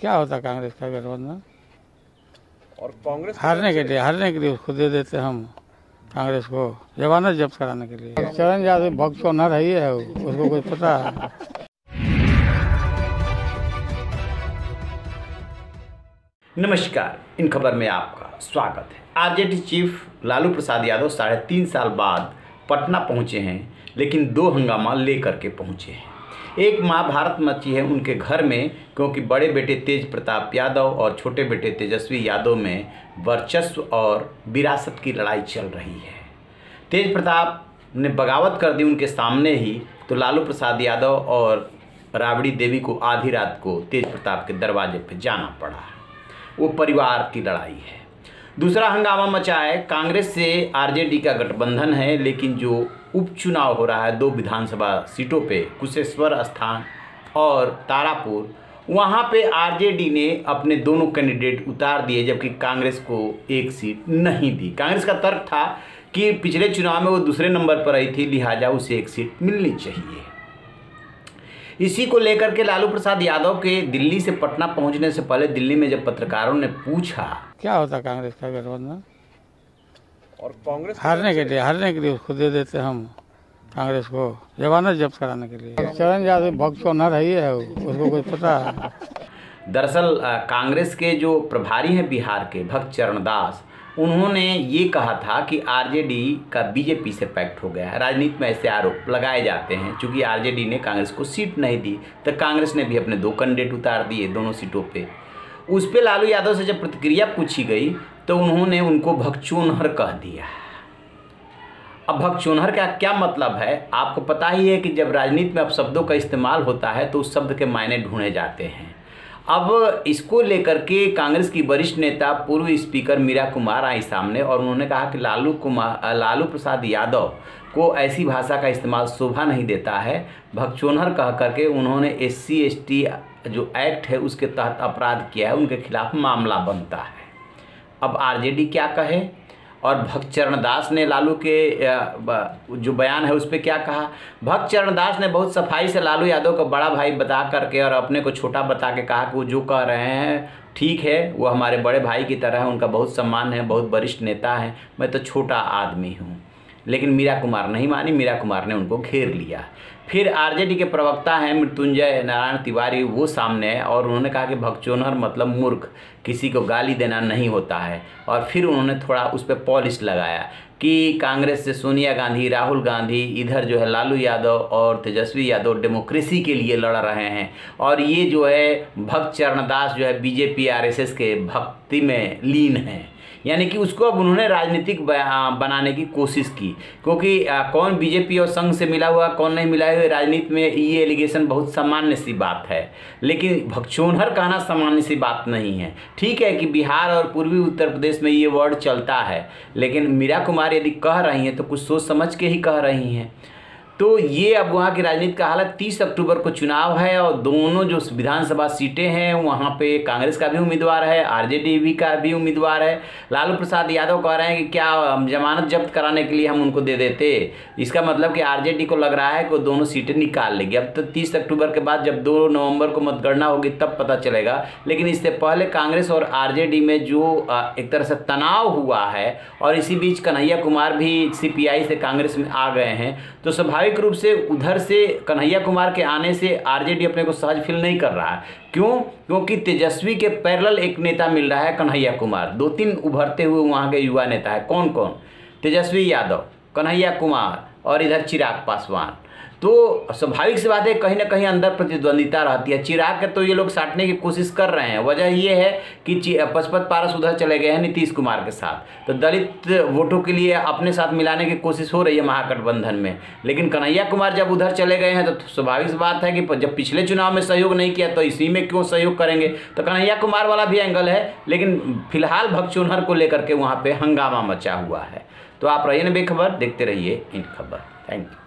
क्या होता कांग्रेस का गठबंधन? और कांग्रेस हारने के लिए हारने के लिए उसको दे देते हम कांग्रेस को जमानत जब्त कराने के लिए। चरण यादव भक्त को न रही है उसको कुछ पता है। नमस्कार इन खबर में आपका स्वागत है। आरजेडी चीफ लालू प्रसाद यादव साढ़े तीन साल बाद पटना पहुँचे हैं लेकिन दो हंगामा लेकर के पहुँचे हैं। एक महाभारत मची है उनके घर में, क्योंकि बड़े बेटे तेज प्रताप यादव और छोटे बेटे तेजस्वी यादव में वर्चस्व और विरासत की लड़ाई चल रही है। तेज प्रताप ने बगावत कर दी उनके सामने ही तो लालू प्रसाद यादव और राबड़ी देवी को आधी रात को तेज प्रताप के दरवाजे पर जाना पड़ा। वो परिवार की लड़ाई है। दूसरा हंगामा मचा है, कांग्रेस से आरजेडी का गठबंधन है, लेकिन जो उपचुनाव हो रहा है, दो विधानसभा सीटों पे, कुशेश्वर स्थान और तारापुर, वहाँ पे आरजेडी ने अपने दोनों कैंडिडेट उतार दिए, जबकि कांग्रेस को एक सीट नहीं दी। कांग्रेस का तर्क था कि पिछले चुनाव में वो दूसरे नंबर पर आई थी, लिहाजा उसे एक सीट मिलनी चाहिए। इसी को लेकर के लालू प्रसाद यादव के दिल्ली से पटना पहुँचने से पहले दिल्ली में जब पत्रकारों ने पूछा क्या होता कांग्रेस का गठबंधन और कांग्रेस हारने के लिए हारने के लिए उसको दे देते हम कांग्रेस को जमानत जब्त कराने के लिए। चरण यादव भक्त को न रही है उसको कुछ पता है? दरअसल कांग्रेस के जो प्रभारी हैं बिहार के भक्त चरण दास उन्होंने ये कहा था कि आरजेडी का बीजेपी से पैक्ट हो गया है। राजनीति में ऐसे आरोप लगाए जाते हैं। क्योंकि आरजेडी ने कांग्रेस को सीट नहीं दी तो कांग्रेस ने भी अपने दो कैंडिडेट उतार दिए दोनों सीटों पे। उस पर लालू यादव से जब प्रतिक्रिया पूछी गई तो उन्होंने उनको भगचोनहर कह दिया। अब भगचोनहर का क्या मतलब है? आपको पता ही है कि जब राजनीति में अब शब्दों का इस्तेमाल होता है तो उस शब्द के मायने ढूंढे जाते हैं। अब इसको लेकर के कांग्रेस की वरिष्ठ नेता पूर्व स्पीकर मीरा कुमार आई सामने और उन्होंने कहा कि लालू कुमार लालू प्रसाद यादव को ऐसी भाषा का इस्तेमाल शोभा नहीं देता है। भगचोनहर कह करके उन्होंने एस सी जो एक्ट है उसके तहत अपराध किया है, उनके खिलाफ मामला बनता है। अब आरजेडी क्या कहे? और भक्त चरण दास ने लालू के जो बयान है उस पर क्या कहा? भक्त चरण दास ने बहुत सफ़ाई से लालू यादव को बड़ा भाई बता करके और अपने को छोटा बता के कहा कि वो जो कह रहे हैं, ठीक है, वो हमारे बड़े भाई की तरह है, उनका बहुत सम्मान है, बहुत वरिष्ठ नेता है, मैं तो छोटा आदमी हूँ। लेकिन मीरा कुमार नहीं मानी, मीरा कुमार ने उनको घेर लिया। फिर आरजेडी के प्रवक्ता हैं मृत्युंजय नारायण तिवारी, वो सामने आए और उन्होंने कहा कि भगचोनहर मतलब मूर्ख, किसी को गाली देना नहीं होता है। और फिर उन्होंने थोड़ा उस पर पॉलिश लगाया कि कांग्रेस से सोनिया गांधी, राहुल गांधी, इधर जो है लालू यादव और तेजस्वी यादव डेमोक्रेसी के लिए लड़ रहे हैं। और ये जो है भक्त चरणदास जो है बीजेपी, आरएसएस के भक्ति में लीन हैं। यानी कि उसको अब उन्होंने राजनीतिक बनाने की कोशिश की। क्योंकि कौन बीजेपी और संघ से मिला हुआ, कौन नहीं मिला हुआ, राजनीति में ये एलिगेशन बहुत सामान्य सी बात है। लेकिन भगचोनहर कहना सामान्य सी बात नहीं है। ठीक है कि बिहार और पूर्वी उत्तर प्रदेश में ये वर्ड चलता है, लेकिन मीरा कुमार यदि कह रही हैं तो कुछ सोच समझ के ही कह रही हैं। तो ये अब वहाँ की राजनीति का हालत तीस अक्टूबर को चुनाव है और दोनों जो विधानसभा सीटें हैं, वहाँ पे कांग्रेस का भी उम्मीदवार है आरजेडी भी का भी उम्मीदवार है। लालू प्रसाद यादव कह रहे हैं कि क्या जमानत जब्त कराने के लिए हम उनको दे देते? इसका मतलब कि आरजेडी को लग रहा है कि दोनों सीटें निकाल लेगी। अब तो तीस अक्टूबर के बाद जब दो नवंबर को मतगणना होगी, तब पता चलेगा। लेकिन इससे पहले कांग्रेस और आरजेडी में जो एक तरह से तनाव हुआ है और इसी बीच कन्हैया कुमार भी सीपीआई से कांग्रेस में आ गए हैं। तो स्वाभाविक रूप से उधर से कन्हैया कुमार के आने से आरजेडी अपने को सहज फील नहीं कर रहा है। क्यों? क्योंकि तेजस्वी के पैरल एक नेता मिल रहा है कन्हैया कुमार। दो तीन उभरते हुए वहाँ के युवा नेता है। कौन कौन तेजस्वी यादव, कन्हैया कुमार और इधर चिराग पासवान। तो स्वाभाविक सी बात है, कहीं ना कहीं अंदर प्रतिद्वंदिता रहती है। चिराग के तो ये लोग साटने की कोशिश कर रहे हैं। वजह ये है कि पशुपत पारस उधर चले गए हैं नीतीश कुमार के साथ। तो दलित वोटों के लिए अपने साथ मिलाने की कोशिश हो रही है महागठबंधन में। लेकिन कन्हैया कुमार जब उधर चले गए हैं तो स्वाभाविक बात है कि जब पिछले चुनाव में सहयोग नहीं किया तो इसी में क्यों सहयोग करेंगे? तो कन्हैया कुमार वाला भी एंगल है, लेकिन फ़िलहाल भगचोनहर को लेकर के वहाँ पर हंगामा मचा हुआ है। तो आप रहिए ना बेखबर, देखते रहिए इन खबर। Thank you